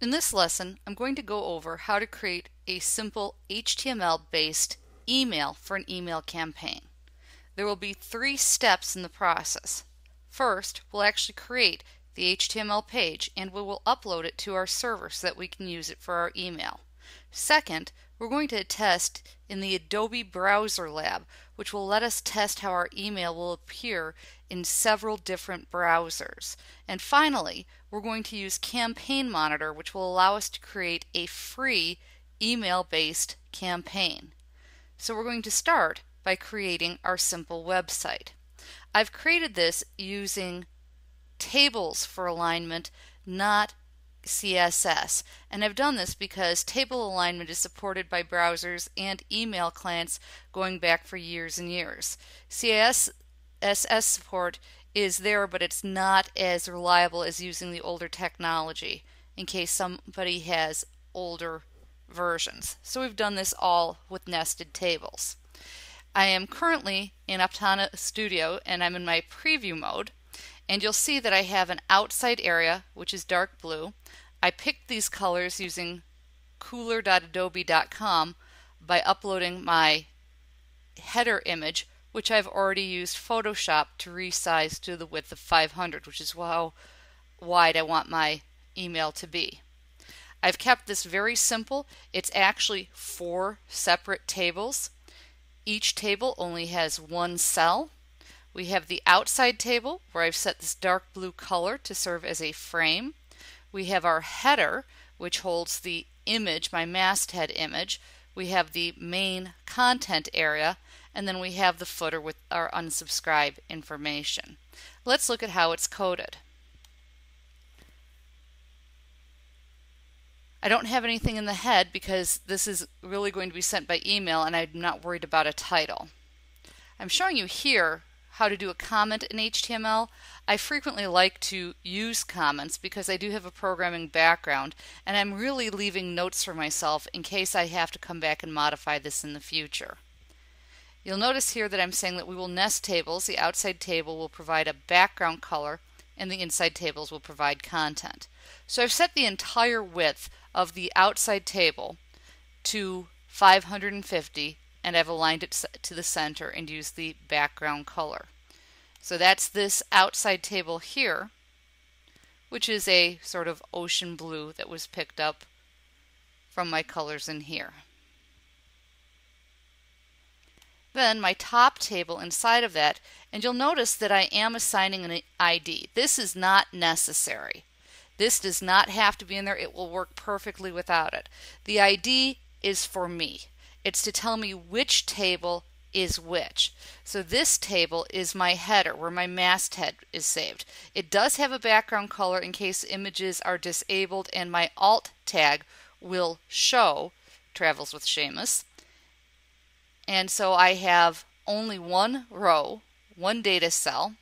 In this lesson, I'm going to go over how to create a simple HTML-based email for an email campaign. There will be three steps in the process. First, we'll actually create the HTML page and we will upload it to our server so that we can use it for our email. Second, we're going to test in the Adobe Browser Lab, which will let us test how our email will appear in several different browsers. And finally, we're going to use Campaign Monitor, which will allow us to create a free email-based campaign. So we're going to start by creating our simple website. I've created this using tables for alignment, not CSS. And I've done this because table alignment is supported by browsers and email clients going back for years and years. CSS support is there, but it's not as reliable as using the older technology in case somebody has older versions. So we've done this all with nested tables. I am currently in Aptana Studio and I'm in my preview mode and you'll see that I have an outside area which is dark blue. I picked these colors using kuler.adobe.com by uploading my header image which I've already used Photoshop to resize to the width of 500 which is how wide I want my email to be. I've kept this very simple. It's actually four separate tables. Each table only has one cell. We have the outside table where I've set this dark blue color to serve as a frame. We have our header which holds the image, my masthead image. We have the main content area and then we have the footer with our unsubscribe information. Let's look at how it's coded. I don't have anything in the head because this is really going to be sent by email and I'm not worried about a title. I'm showing you here how to do a comment in HTML. I frequently like to use comments because I do have a programming background and I'm really leaving notes for myself in case I have to come back and modify this in the future. You'll notice here that I'm saying that we will nest tables. The outside table will provide a background color and the inside tables will provide content. So I've set the entire width of the outside table to 550 and I've aligned it to the center and used the background color. So that's this outside table here, which is a sort of ocean blue that was picked up from my colors in here. Then my top table inside of that, and you'll notice that I am assigning an ID. This is not necessary. This does not have to be in there. It will work perfectly without it. The ID is for me. It's to tell me which table is which. So this table is my header where my masthead is saved. It does have a background color in case images are disabled and my alt tag will show Travels with Seamus. And so I have only one row, one data cell,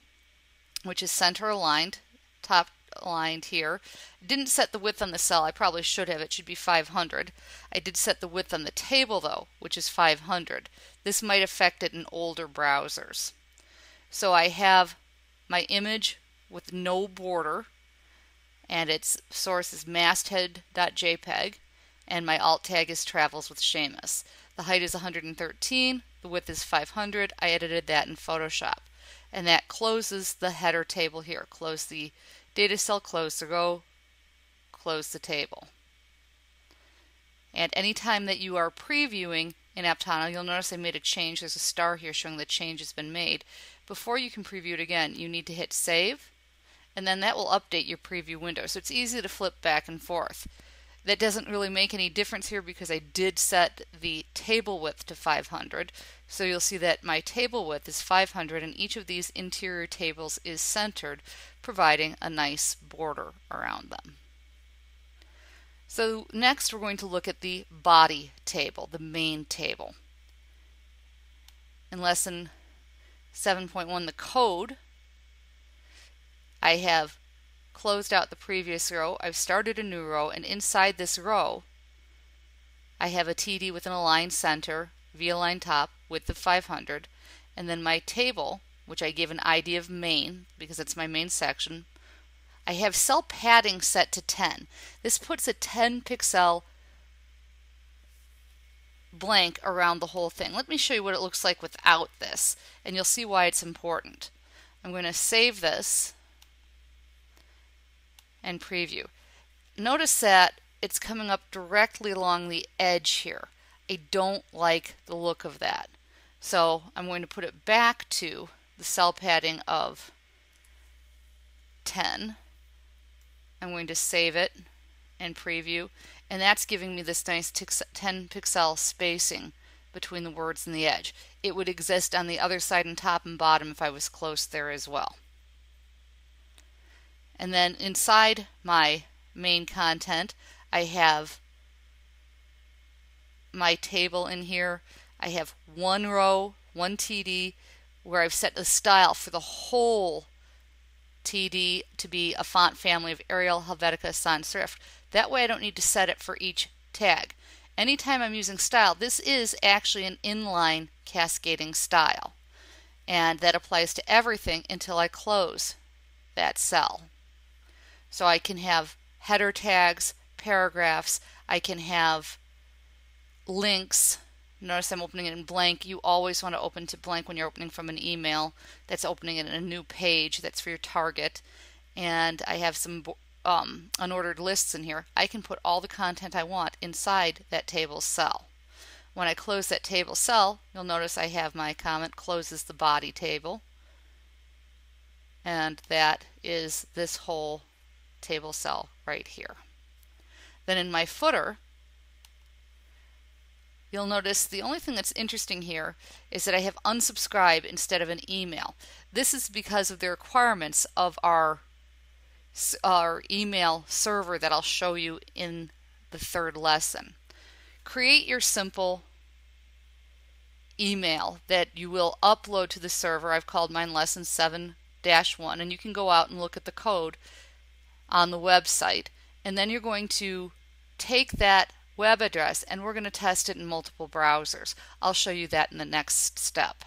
which is center aligned, top aligned here. Didn't set the width on the cell. I probably should have. It should be 500. I did set the width on the table though, which is 500. This might affect it in older browsers. So I have my image with no border and its source is masthead.jpg and my alt tag is travels with Seamus. The height is 113, the width is 500. I edited that in Photoshop. And that closes the header table here. Close the data cell close the row, close the table. And anytime that you are previewing in Aptana, you'll notice I made a change. There's a star here showing the change has been made. Before you can preview it again, you need to hit save, and then that will update your preview window. So it's easy to flip back and forth. That doesn't really make any difference here because I did set the table width to 500. So you'll see that my table width is 500 and each of these interior tables is centered, providing a nice border around them. So next we're going to look at the body table, the main table. In lesson 7.1, the code, I have closed out the previous row, I've started a new row, and inside this row, I have a TD with an aligned center, V-align top, width of 500, and then my table, which I give an ID of main, because it's my main section, I have cell padding set to 10. This puts a 10 pixel blank around the whole thing. Let me show you what it looks like without this, and you'll see why it's important. I'm going to save this and preview. Notice that it's coming up directly along the edge here. I don't like the look of that. So I'm going to put it back to the cell padding of 10. I'm going to save it and preview and that's giving me this nice 10 pixel spacing between the words and the edge. It would exist on the other side and top and bottom if I was close there as well. And then inside my main content I have my table in here. I have one row, one TD, where I've set the style for the whole TD to be a font family of Arial, Helvetica, Sans Serif. That way I don't need to set it for each tag. Anytime I'm using style, this is actually an inline cascading style. And that applies to everything until I close that cell. So I can have header tags, paragraphs, I can have links. Notice I'm opening it in blank. You always want to open to blank when you're opening from an email that's opening it in a new page that's for your target. And I have some um, unordered lists in here. I can put all the content I want inside that table cell. When I close that table cell, you'll notice I have my comment closes the body table. And that is this whole table cell right here. Then in my footer, you'll notice the only thing that's interesting here is that I have unsubscribe instead of an email. This is because of the requirements of our our email server that I'll show you in the third lesson. Create your simple email that you will upload to the server. I've called mine lesson 7 1 and you can go out and look at the code on the website and then you're going to take that web address and we're going to test it in multiple browsers. I'll show you that in the next step.